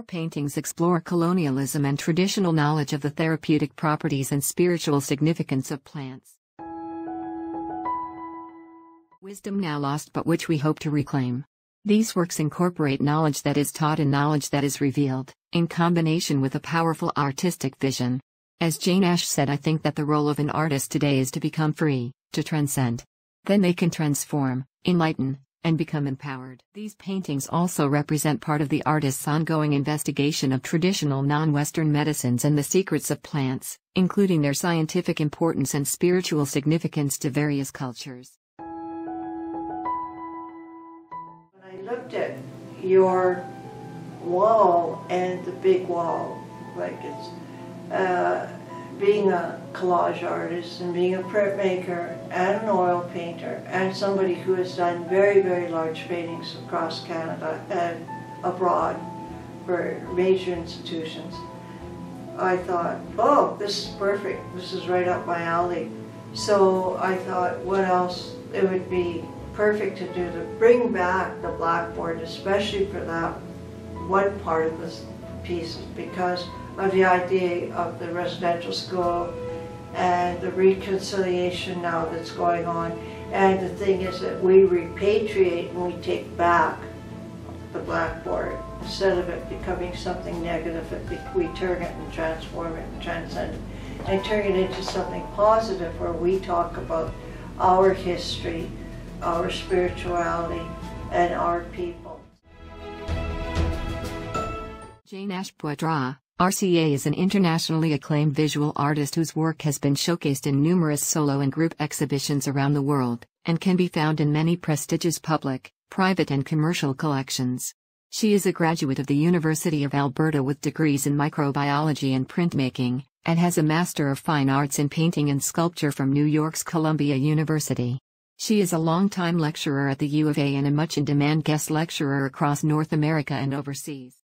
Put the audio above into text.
Four paintings explore colonialism and traditional knowledge of the therapeutic properties and spiritual significance of plants. Wisdom now lost but which we hope to reclaim. These works incorporate knowledge that is taught and knowledge that is revealed, in combination with a powerful artistic vision. As Jane Ash said, I think that the role of an artist today is to become free, to transcend. Then they can transform, enlighten, and become empowered. These paintings also represent part of the artist's ongoing investigation of traditional non Western medicines and the secrets of plants, including their scientific importance and spiritual significance to various cultures. When I looked at your wall and the big wall, like it's uh, being a collage artist and being a printmaker and an oil painter and somebody who has done very, very large paintings across Canada and abroad for major institutions, I thought, oh, this is perfect. This is right up my alley. So I thought, what else? It would be perfect to do to bring back the blackboard, especially for that one part of this piece, because of the idea of the residential school and the reconciliation now that's going on. And the thing is that we repatriate and we take back the blackboard. Instead of it becoming something negative, we turn it and transform it and transcend it and turn it into something positive where we talk about our history, our spirituality, and our people. Jane Ash Poitras, RCA is an internationally acclaimed visual artist whose work has been showcased in numerous solo and group exhibitions around the world, and can be found in many prestigious public, private and commercial collections. She is a graduate of the University of Alberta with degrees in microbiology and printmaking, and has a Master of Fine Arts in Painting and Sculpture from New York's Columbia University. She is a longtime lecturer at the U of A and a much in demand guest lecturer across North America and overseas.